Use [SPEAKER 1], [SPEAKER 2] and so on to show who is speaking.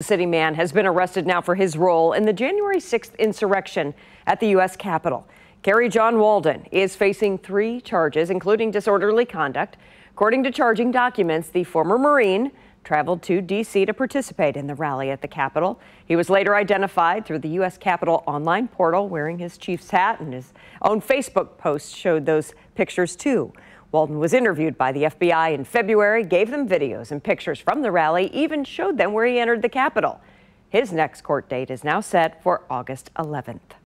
[SPEAKER 1] City man has been arrested now for his role in the January 6th insurrection at the U.S. Capitol. Kerry John Walden is facing three charges, including disorderly conduct. According to charging documents, the former Marine traveled to D.C. to participate in the rally at the Capitol. He was later identified through the U.S. Capitol online portal wearing his chief's hat, and his own Facebook post showed those pictures too. Walden was interviewed by the FBI in February, gave them videos and pictures from the rally, even showed them where he entered the Capitol. His next court date is now set for August 11th.